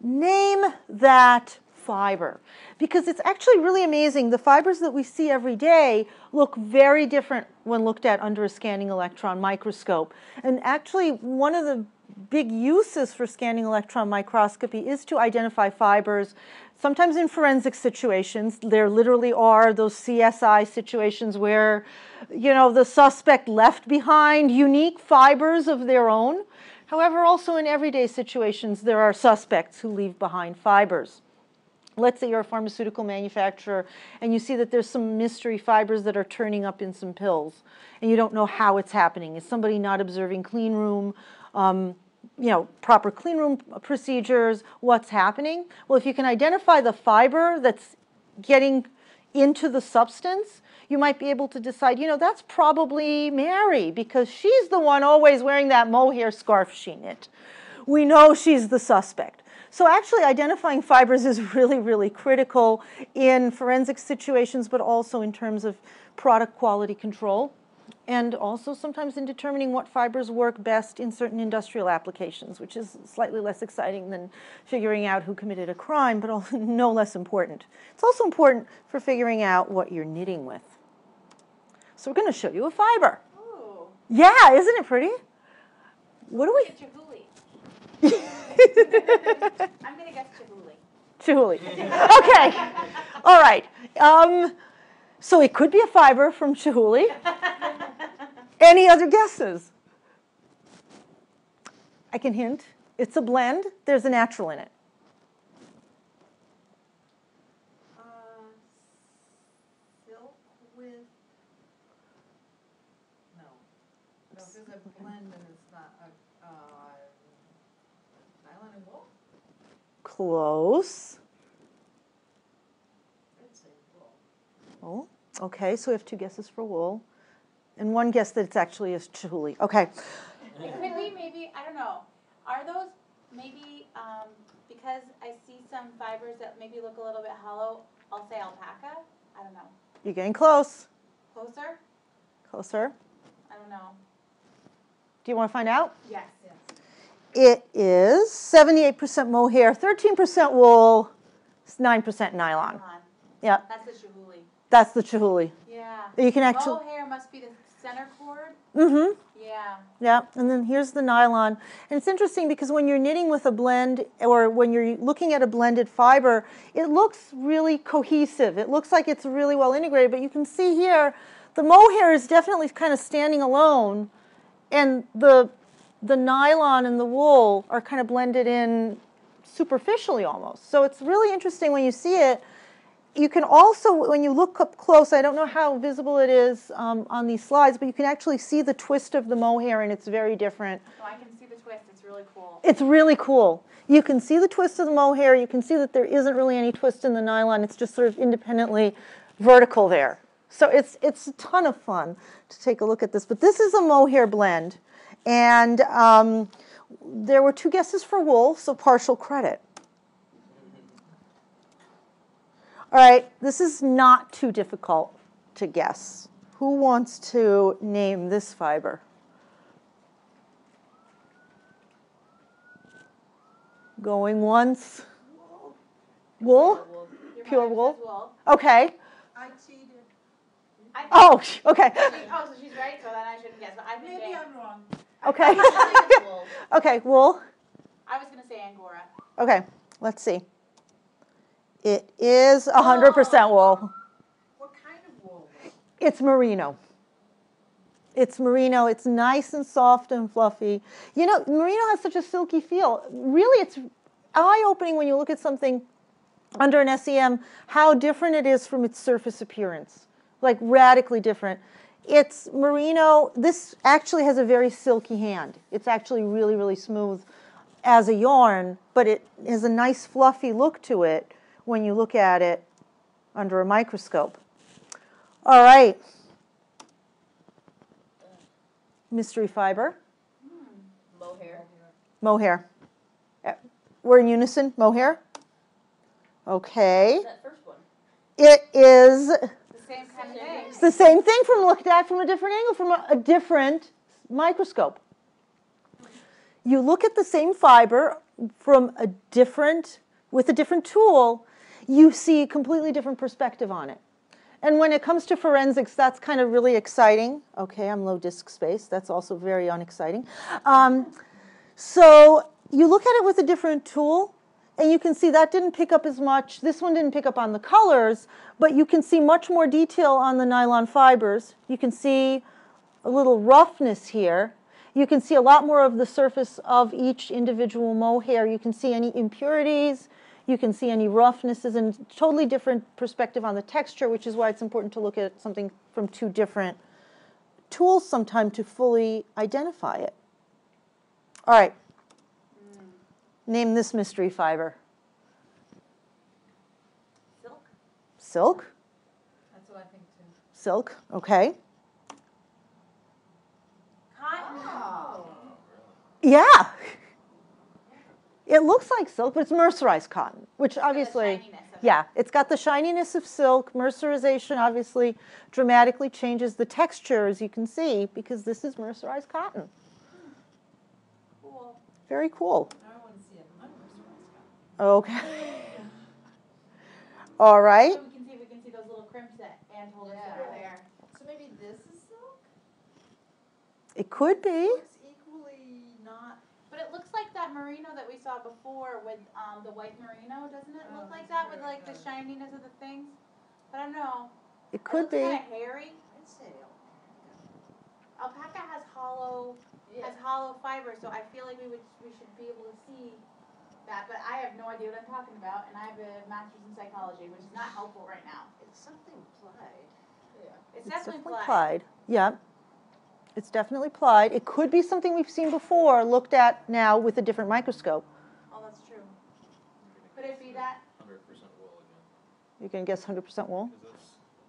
name that fiber because it's actually really amazing. The fibers that we see every day look very different when looked at under a scanning electron microscope. And actually, one of the big uses for scanning electron microscopy is to identify fibers. Sometimes in forensic situations, there literally are those CSI situations where, you know, the suspect left behind unique fibers of their own. However, also in everyday situations, there are suspects who leave behind fibers. Let's say you're a pharmaceutical manufacturer and you see that there's some mystery fibers that are turning up in some pills and you don't know how it's happening. Is somebody not observing clean room, um, you know, proper clean room procedures, what's happening? Well, if you can identify the fiber that's getting into the substance, you might be able to decide, you know, that's probably Mary because she's the one always wearing that mohair scarf she knit. We know she's the suspect. So actually identifying fibers is really, really critical in forensic situations, but also in terms of product quality control and also sometimes in determining what fibers work best in certain industrial applications, which is slightly less exciting than figuring out who committed a crime, but no less important. It's also important for figuring out what you're knitting with. So we're going to show you a fiber. Ooh. Yeah, isn't it pretty? What do we? I'm going to guess Chihuly. Chihuly. Okay. All right. Um, so it could be a fiber from Chihuly. Any other guesses? I can hint. It's a blend. There's a natural in it. Uh, silk with, no. No, if it's a blend and it's not a, uh, nylon and wool? Close. Wool. Oh, okay. So we have two guesses for wool, and one guess that it's actually a Chihuly. Okay. Could we maybe, I don't know, are those maybe, um, because I see some fibers that maybe look a little bit hollow, I'll say alpaca? I don't know. You're getting close. Closer? Closer. I don't know. Do you want to find out? Yes. It is 78% mohair, 13% wool, 9% nylon. Yeah, That's the Chihuly. that's the Chihuly. Yeah. You can actually. Mohair must be the center cord? Mm-hmm. Yeah. Yeah, and then here's the nylon. And it's interesting because when you're knitting with a blend or when you're looking at a blended fiber, it looks really cohesive. It looks like it's really well integrated, but you can see here the mohair is definitely kind of standing alone and the the nylon and the wool are kind of blended in superficially almost. So it's really interesting when you see it. You can also, when you look up close, I don't know how visible it is um, on these slides, but you can actually see the twist of the mohair, and it's very different. So I can see the twist. It's really cool. It's really cool. You can see the twist of the mohair. You can see that there isn't really any twist in the nylon. It's just sort of independently vertical there. So it's it's a ton of fun to take a look at this. But this is a mohair blend, and um, there were two guesses for wool, so partial credit. All right, this is not too difficult to guess. Who wants to name this fiber? Going once. Wool? Your Pure mother wool? wool. Okay. I cheated. I Oh, okay. she- oh, so she's right, so then I shouldn't guess. But I think Maybe I'm wrong. Okay. okay, wool. I was gonna say Angora. Okay, let's see. It is 100% wool. What kind of wool? It's merino. It's merino. It's nice and soft and fluffy. You know, merino has such a silky feel. Really, it's eye opening when you look at something under an SEM how different it is from its surface appearance. Like radically different. It's merino. This actually has a very silky hand. It's actually really, really smooth as a yarn, but it has a nice fluffy look to it when you look at it under a microscope. All right. Mystery fiber, Mohair. mohair. Uh, We're in unison, mohair? Okay. That first one. It is same kind of thing. it's the same thing from looked at from a different angle, from a, a different microscope. You look at the same fiber from a different, with a different tool, you see a completely different perspective on it. And when it comes to forensics, that's kind of really exciting. Okay, I'm low disk space. That's also very unexciting. Um, so you look at it with a different tool, and you can see that didn't pick up as much. This one didn't pick up on the colors, but you can see much more detail on the nylon fibers. You can see a little roughness here. You can see a lot more of the surface of each individual mohair. You can see any impurities. You can see any roughnesses and totally different perspective on the texture, which is why it's important to look at something from two different tools sometime to fully identify it. All right. Name this mystery fiber. Silk? Silk? That's what I think too. Silk, okay. Cotton? Oh. Yeah. It looks like silk, but it's mercerized cotton, which obviously, of yeah, it's got the shininess of silk. Mercerization obviously dramatically changes the texture, as you can see, because this is mercerized cotton. Cool. Very cool. I want to see it. I'm Okay. All right. So we can see, we can see those little crimps that Ann told us that were Yeah. there. So maybe this is silk? It could be. Looks equally not, But it looks like that merino that we saw before with, um, the white merino, doesn't it Oh, look like that with very like the shininess of the things? But I don't know. It could It be. looks kinda hairy. I'd say Alpaca has hollow, Yeah. has hollow fiber, so I feel like we would, we should be able to see that, but I have no idea what I'm talking about, and I have a master's in psychology, which is not helpful right now. It's something plied. Yeah. It's It's definitely definitely black. plied. Yeah. It's definitely plied. It could be something we've seen before, looked at now with a different microscope. Oh, that's true. Could it be that? Hundred percent wool again. You can guess 100% wool. That's,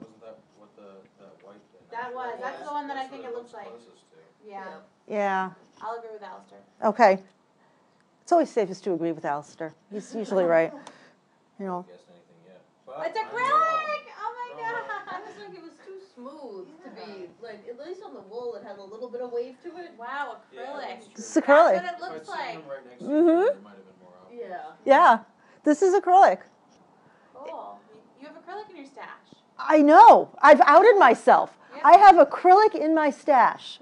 wasn't that what the, that white? and That was- natural that's the one that I think it looks like. closest to. Yeah, Yeah. I'll agree with Alistair. Okay. It's always safest to agree with Alistair. He's usually right. You know. Guessed anything yet. It's I'm acrylic! Oh my Wrong. I god! was like, it was too smooth to be, like, at least on the wool, it had a little bit of wave to it. Wow, Yeah, acrylic. that's true. It's acrylic. That's what it looks like. them right next to Mhm. each other, there might have been. Yeah. Yeah. This is acrylic. Cool. You have acrylic in your stash. I know. I've outed myself. Yeah. I have acrylic in my stash.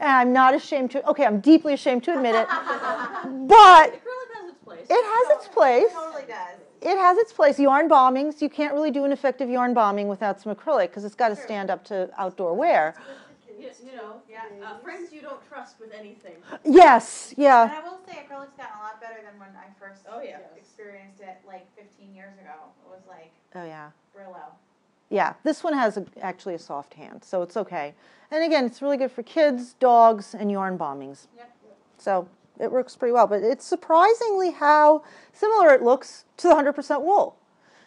And I'm not ashamed to, okay, I'm deeply ashamed to admit it. But Acrylic has its place. it has its place. Totally does. It has its place. Yarn bombings, you can't really do an effective yarn bombing without some acrylic because it's got to Sure. stand up to outdoor wear. You, you know, Yeah. uh, friends you don't trust with anything. Yes, yeah. And. I will say acrylic's gotten a lot better than when I first Oh, yeah. experienced it like 15 years ago. It was like Oh, yeah. Brillo. Yeah, this one has a, actually a soft hand, so it's okay. And again, it's really good for kids, dogs, and yarn bombings. Yep. So it works pretty well. But it's surprisingly how similar it looks to the 100% wool.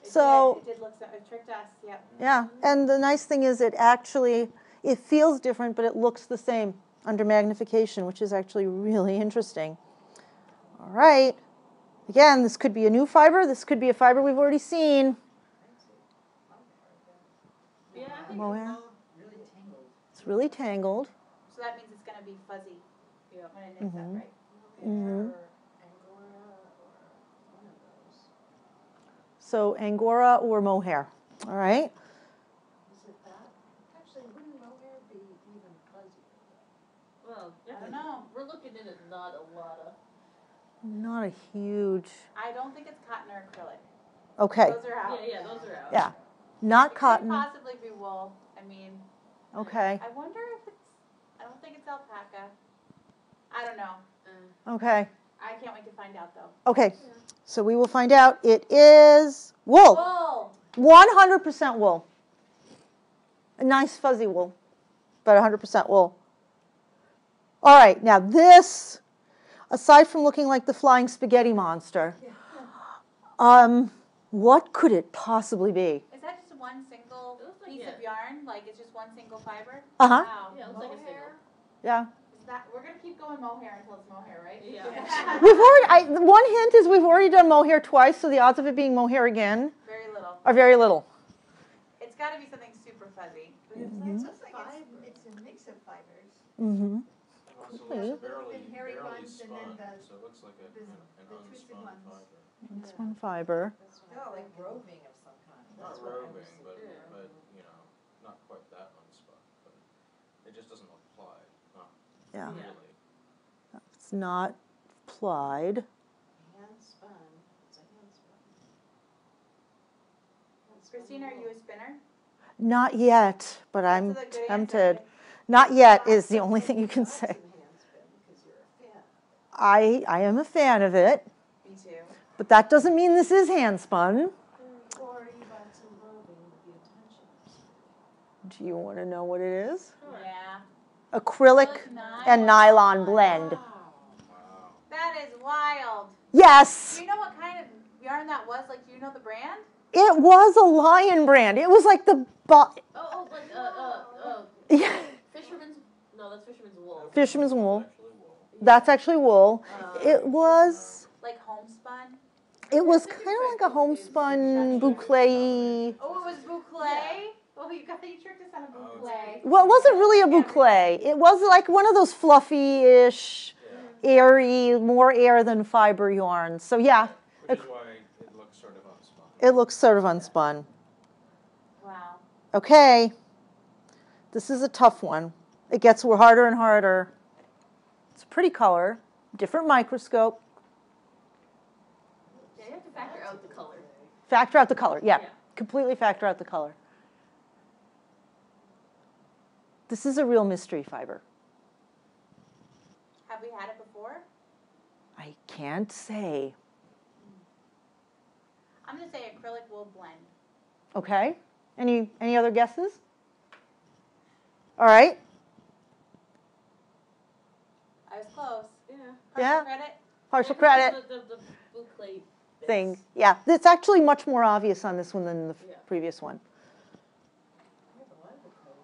It So- did, it did look so, it tricked us. Yep. Yeah, and the nice thing is it actually, it feels different, but it looks the same under magnification, which is actually really interesting. All right. Again, this could be a new fiber. This could be a fiber we've already seen. Yeah, I think Mohair. Really tangled. It's really tangled. So that means it's gonna be fuzzy Yeah. when it knits Mhm. up, right? Mhm. Or Angora or one of those. So Angora or mohair. All right. Is it that? Actually, wouldn't mohair be even fuzzier? Well, I don't know. We're looking in at not a lot of. Not a huge. I don't think it's cotton or acrylic. Okay. Those are out. Yeah, yeah, those are out. Yeah. Not It could cotton. possibly be wool. I mean, Okay. I wonder if it's. I don't think it's alpaca. I don't know. Uh, Okay. I can't wait to find out though. Okay. So we will find out. It is wool. Wool. 100% wool. A nice fuzzy wool, but 100% wool. All right, now this, aside from looking like the flying spaghetti monster, um, what could it possibly be? Is that just one single It looks like piece it. of yarn? Like it's just one single fiber? Uh huh. Wow. Yeah, it looks like a single. Yeah. Is that we're gonna keep going mohair until it's mohair, right? Yeah. We've already. I, one hint is we've already done mohair twice, so the odds of it being mohair again Very little. are very little. It's got to be something super fuzzy. Mm-hmm. It looks like it's, it's a mix of fibers. Mm-hmm. And also Okay. it's barely, barely ones and then spun, the- so it looks like a, the an the unspun fiber. It's one fiber. That's No, like roving of some kind. Not That's what I roving, was but, thinking. but, you know, not quite that unspun, but it just doesn't apply. plied, not Yeah. really. It's not plied. Hand spun, it's a hand spun. Hand spun Christina, are you a spinner? Not yet, but I'm That's answer. tempted. Not yet is the only thing you can say. in hand spin because you're a fan. I, I am a fan of it, Me too. but that doesn't mean this is hand spun. Or you bought some roving with the intention of spinning. Do you want to know what it is? Yeah. Acrylic Nylon. and nylon blend. Wow. Wow. That is wild. Yes, Do you know what kind of yarn that was? Like, do you know the brand? it was a lion brand. It was like the bo- Oh, oh, like, uh, uh, uh, yeah, fisherman's, no, that's fisherman's wool. fisherman's wool. That's actually wool. Uh, It was Like homespun? it was kind of like a homespun boucle. Oh, it was boucle? Oh, you got you tricked us on a Oh, boucle. Well, it wasn't really a boucle. It was like one of those fluffy-ish, Yeah, airy, more air than fiber yarns. So yeah, which is why it looks sort of unspun. it looks sort of unspun. Wow. Okay, this is a tough one. It gets harder and harder. It's a pretty color, different microscope. Yeah, you have to factor out the color. Factor out the color. Yeah, Yeah. completely factor out the color. This is a real mystery fiber. Have we had it before? I can't say. Hmm. I'm gonna say acrylic wool blend. Okay. Any any other guesses? All right. I was close. Yeah. Partial Yeah. credit? Partial credit The, the, the thing. Yeah, it's actually much more obvious on this one than the Yeah. previous one. I have a lot of the color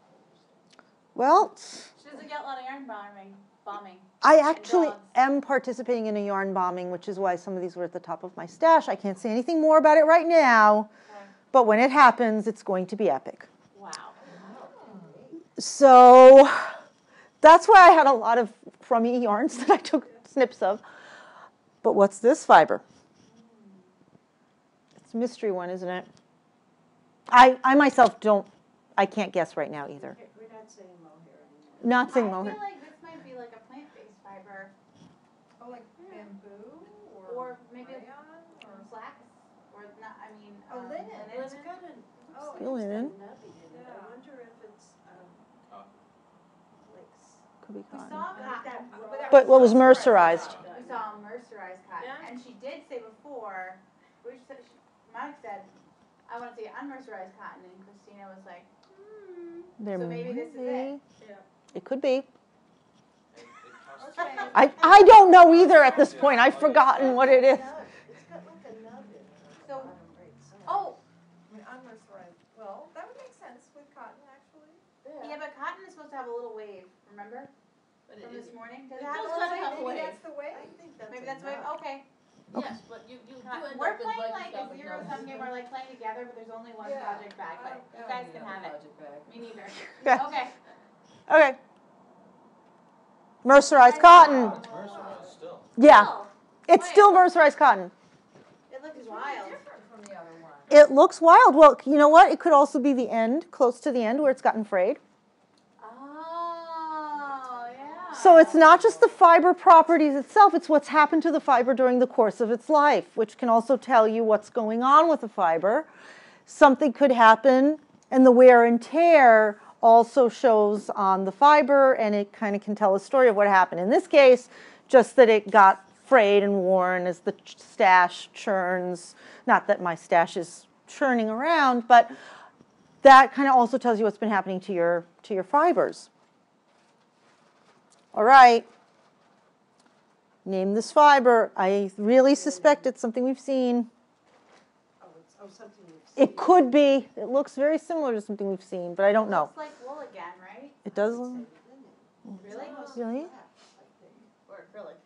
Well, She doesn't get a lot of yarn bombing. Bombing. I actually am participating in a yarn bombing, which is why some of these were at the top of my stash. I can't say anything more about it right now, Okay. but when it happens, it's going to be epic. Wow. So that's why I had a lot of crummy yarns that I took snips of. But what's this fiber? It's a mystery one, isn't it? I, I myself don't, I can't guess right now either. We're not saying mohair anymore. Not saying I feel like this might be like a plant-based fiber, Oh, like bamboo or? or maybe rayon or? flax, or not. I mean, Oh, um, linen. It's got an, oh, Still it's linen. nubby in it. Yeah. I wonder if it's, um, like, Could be cotton. Like that- but But what was mercerized. mercerized? We saw mercerized cotton, Yeah. and she did say before, we said, she, Mike said, I want to see unmercerized cotton, and Christina was like, hmm. There So maybe this is it. may- It could be. It, it costs- Okay. I, I don't know either at this point. I've forgotten what it is. nub. It's got a nub in it. on the So- bottom right side. Oh, I mean, unmercerized, well, that would make sense with cotton, actually. yeah, but cotton is supposed to have a little wave, remember, But from this morning? Does it it have a does little kinda have wave? Maybe that's the way. I think that's Maybe that's wave, nub. okay. yes, but you, you do We're playing like like a stuff zero sum game, we're like playing together, but there's only one Yeah. project bag, but you guys can have it. Project bag. Me neither. Okay. Okay. Mercerized cotton. Mercerized still. Yeah, it's still mercerized cotton. It looks wild. different from the other one. It looks wild. Well, you know what? It could also be the end, close to the end where it's gotten frayed. Oh, yeah. So it's not just the fiber properties itself, it's what's happened to the fiber during the course of its life, which can also tell you what's going on with the fiber. Something could happen, and the wear and tear also shows on the fiber, and it kind of can tell a story of what happened. In this case, just that it got frayed and worn as the stash churns. Not that my stash is churning around, but that kind of also tells you what's been happening to your to your fibers. All right. Name this fiber. I really suspect it's something we've seen. Oh, it's, oh, something you've seen. It could be. It looks very similar to something we've seen, but I don't know. Looks like wool again, right? It does Say look. Mm. Really? It's Really? flat, I think. Or acrylic.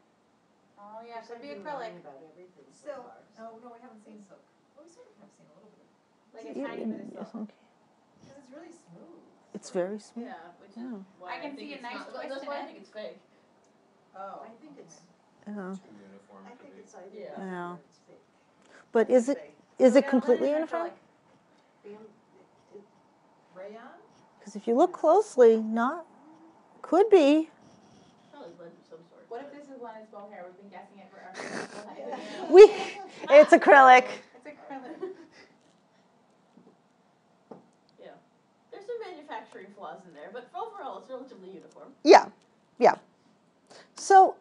Oh, yeah, could be acrylic. lying About everything so Still, far. no, no, we haven't seen silk. Well, we sort of have seen a little bit, Like a tiny bit of silk. okay. because it's really smooth. It's very smooth. Yeah, which is Yeah. why I I can think see a it's nice not, twist that's why I think it's fake. Oh. I think it's, Yeah. too uniform I think it's ideal. Yeah. Yeah. But is it, Fake. Is it completely then uniform? like Bam- it- Rayon? Because if you look closely, not, could be. Probably blend of some sort. What if this is one is mohair, we've been guessing it for our life. We, it's acrylic. It's acrylic. Yeah. There's some manufacturing flaws in there, but overall it's relatively uniform. Yeah, yeah. So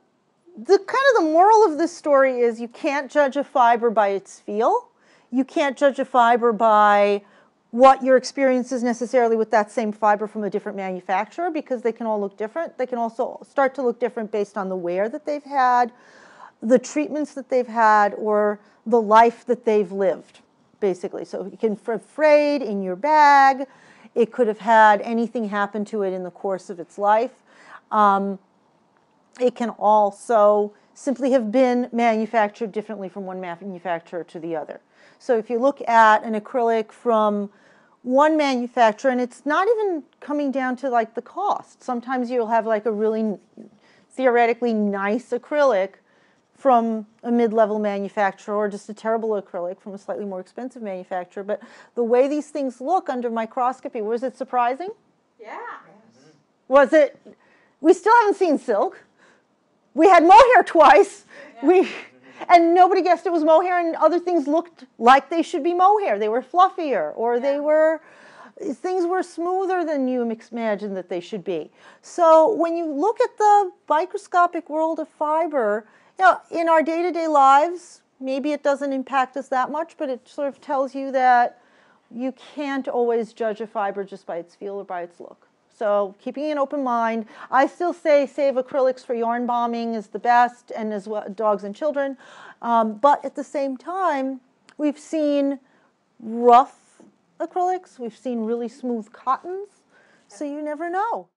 the kind of the moral of this story is you can't judge a fiber by its feel. You can't judge a fiber by what your experience is necessarily with that same fiber from a different manufacturer because they can all look different. They can also start to look different based on the wear that they've had, the treatments that they've had, or the life that they've lived, basically. So it can f- frayed in your bag. It could have had anything happen to it in the course of its life. Um, it can also simply have been manufactured differently from one manufacturer to the other. So if you look at an acrylic from one manufacturer, and it's not even coming down to like the cost. Sometimes you'll have like a really theoretically nice acrylic from a mid-level manufacturer or just a terrible acrylic from a slightly more expensive manufacturer. But the way these things look under microscopy, was it surprising? Yeah. Mm-hmm. Was it? We still haven't seen silk. We had mohair twice. We and nobody guessed it was mohair, and other things looked like they should be mohair. They were fluffier, or they were things were smoother than you imagined that they should be. So when you look at the microscopic world of fiber, you know, in our day-to-day lives, maybe it doesn't impact us that much, but it sort of tells you that you can't always judge a fiber just by its feel or by its look. So keeping an open mind, I still say save acrylics for yarn bombing is the best, and as well dogs and children. Um, but at the same time, we've seen rough acrylics, we've seen really smooth cottons, so you never know.